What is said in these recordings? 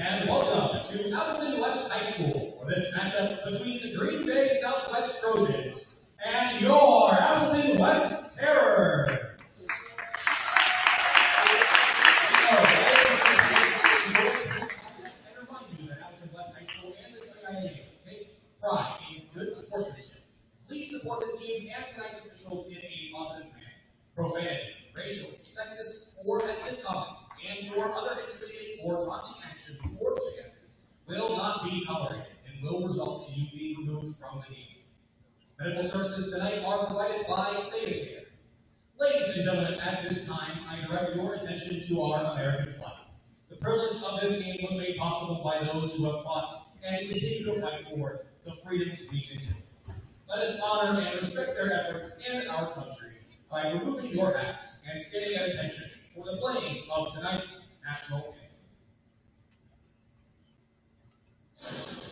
and welcome to Appleton West High School for this matchup between the Green Bay Southwest Trojans. privilege of this game was made possible by those who have fought and continue to fight for the freedoms we enjoy. Let us honor and respect their efforts and our country by removing your hats and standing at attention for the playing of tonight's national anthem.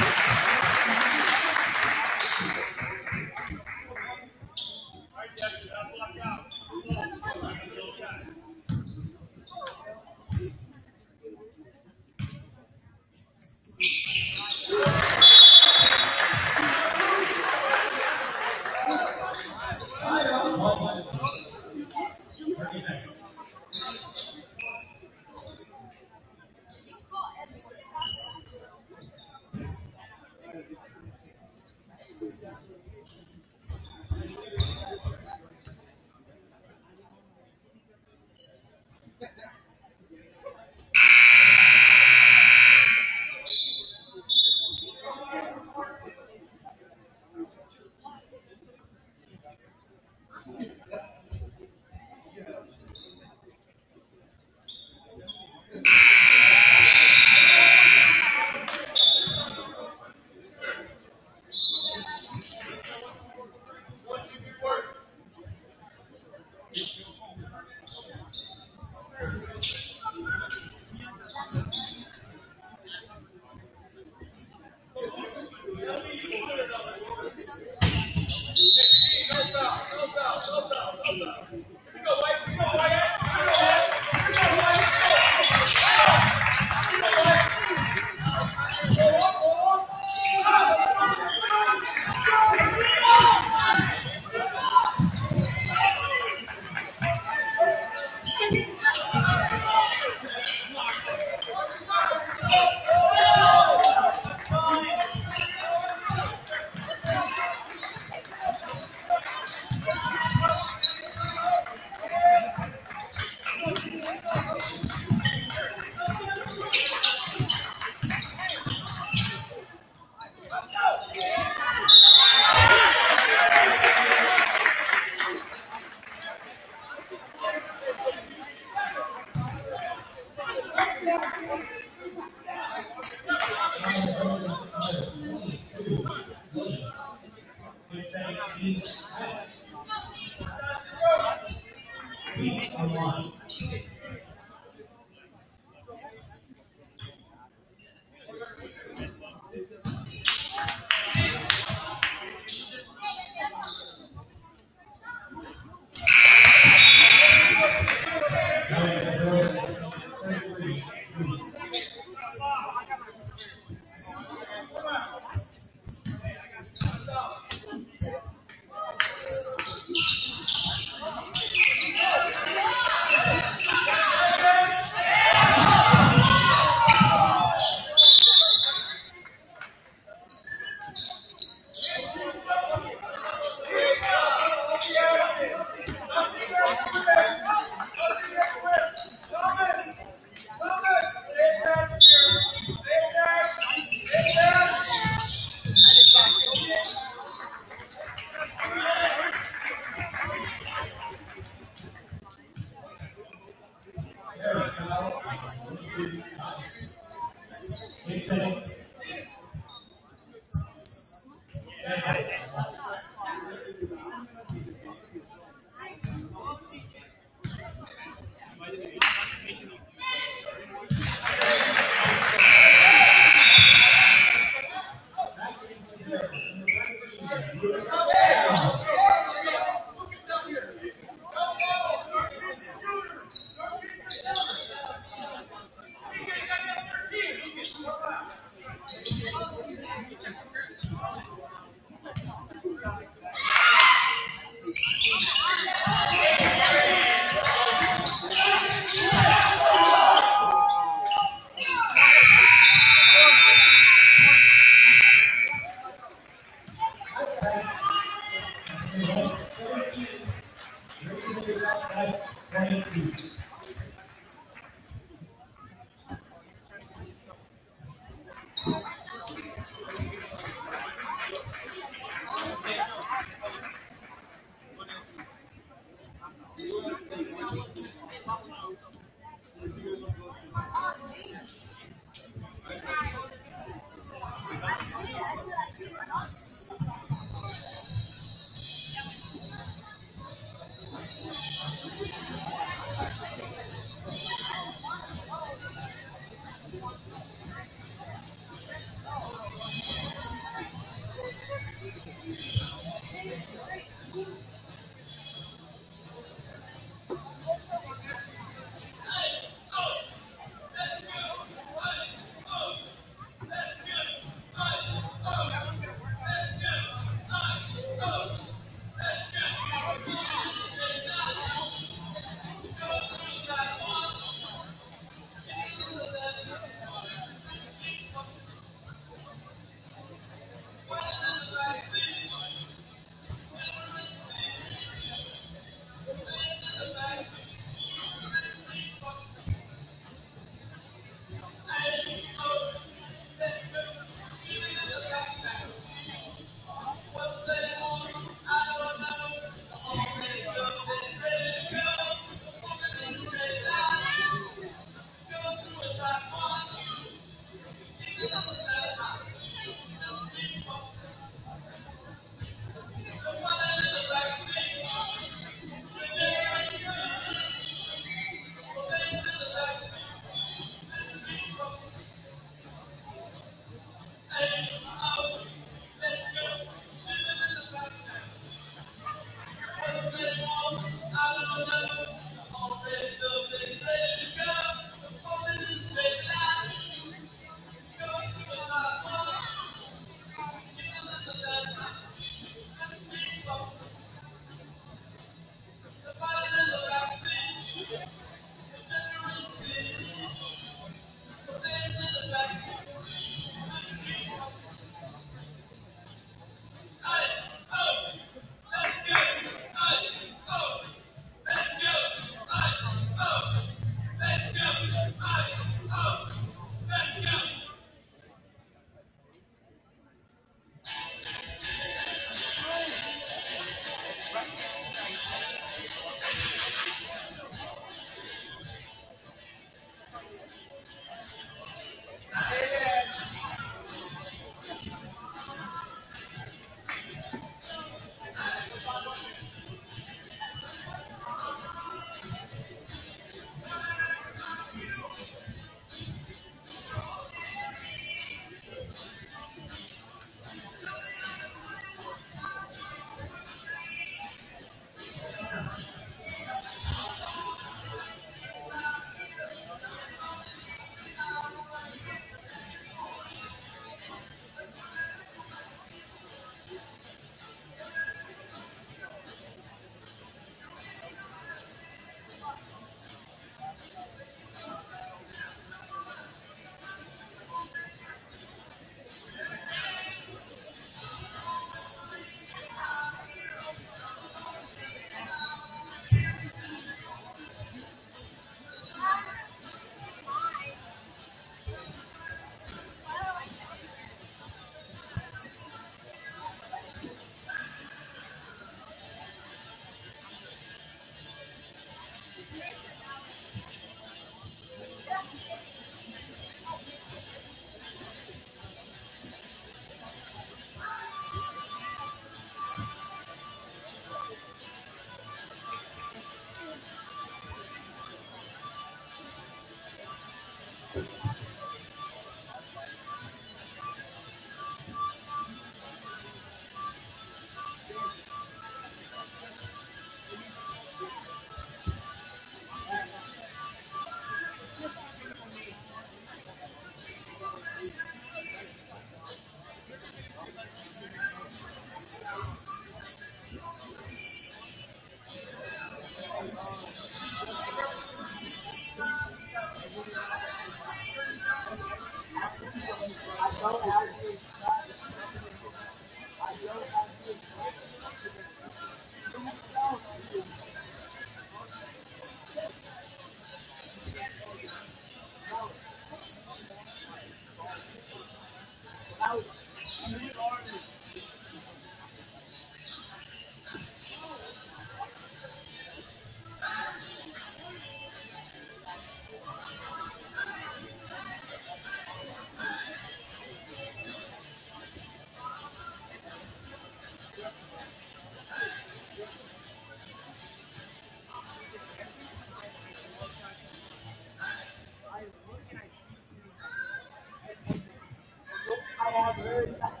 That's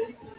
weird.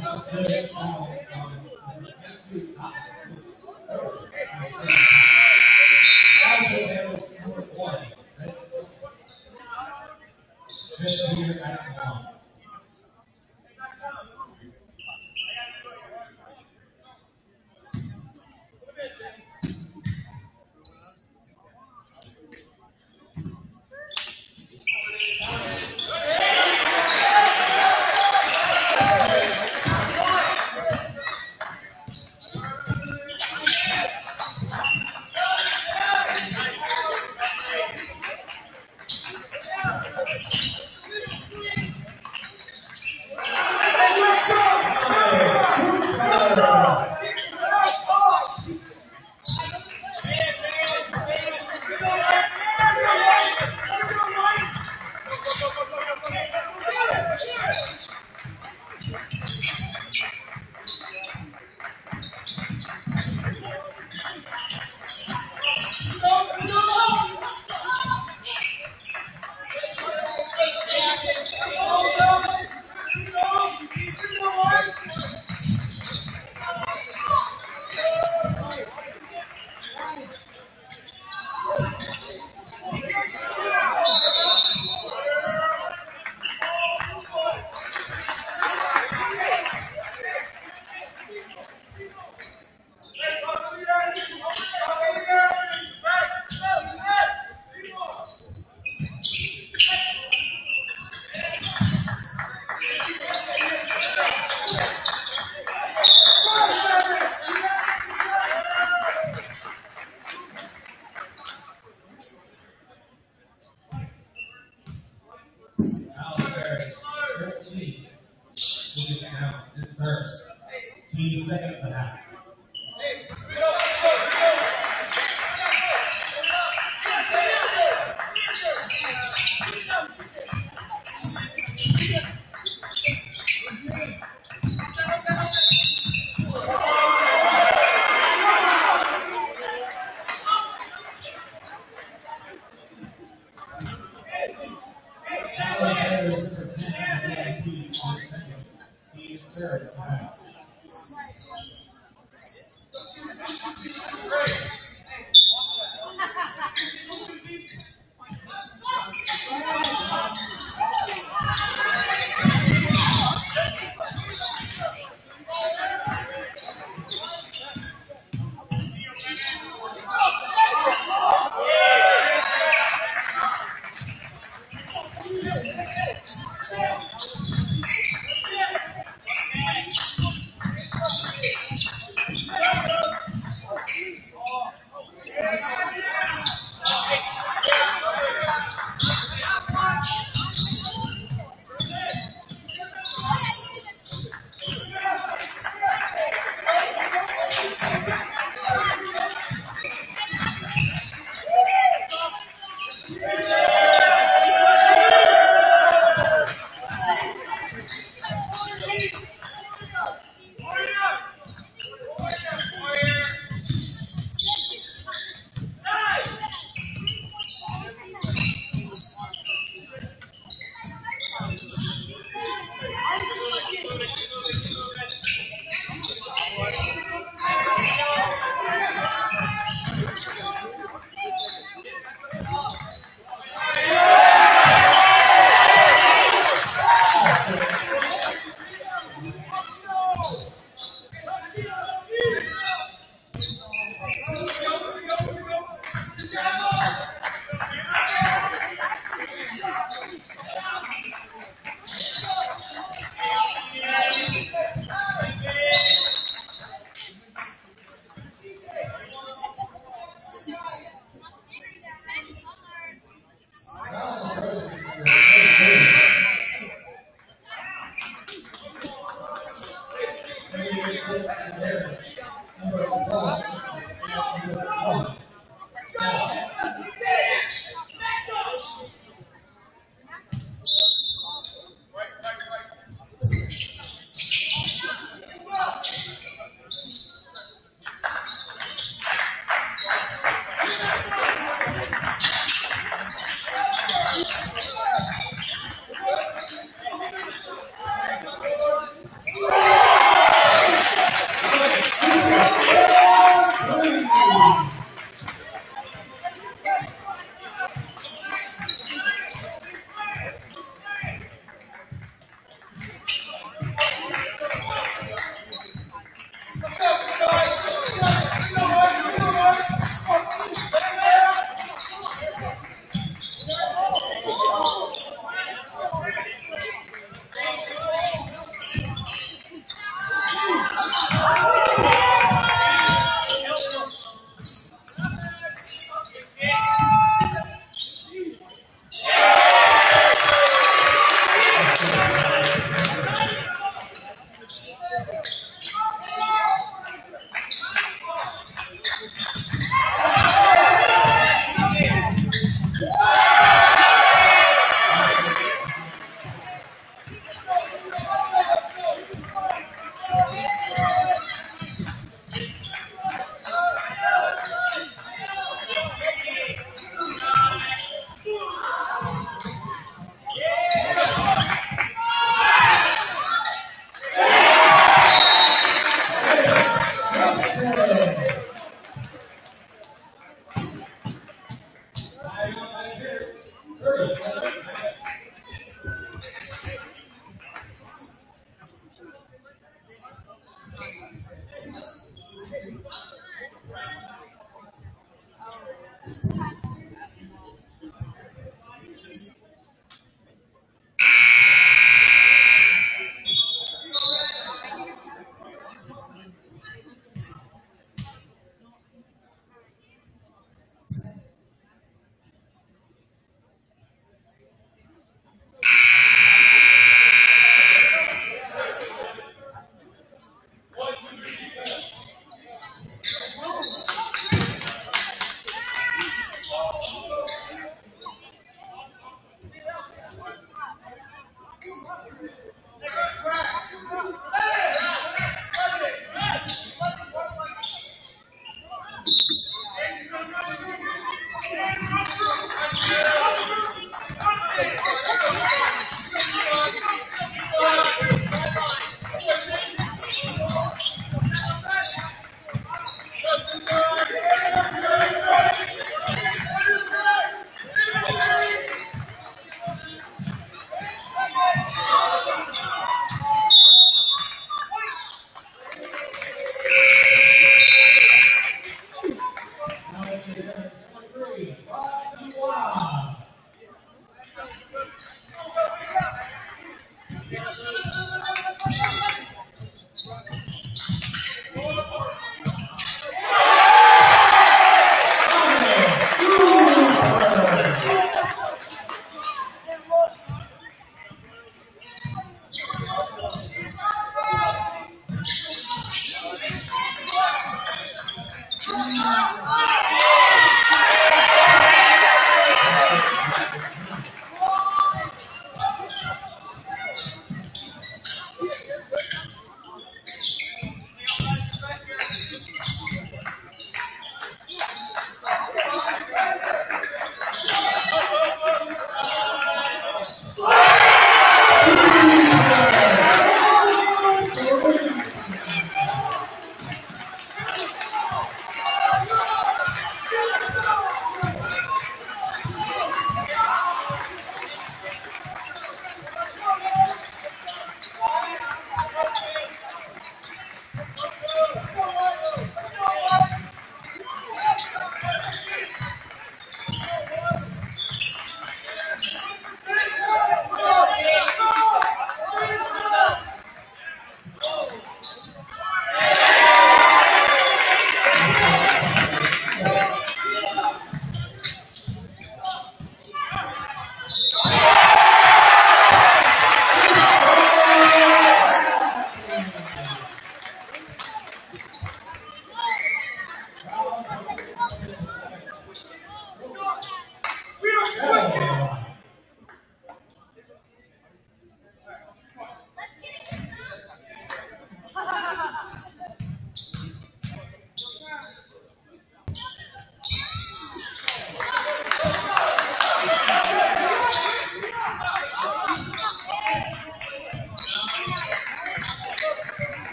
Thank you.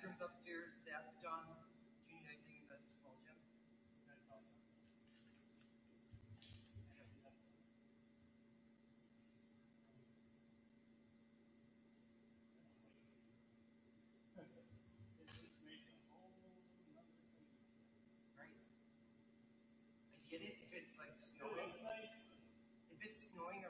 Bathrooms upstairs, that's done. Do you need anything in the small gym? Right? I get it if it's like snowing. If it's snowing.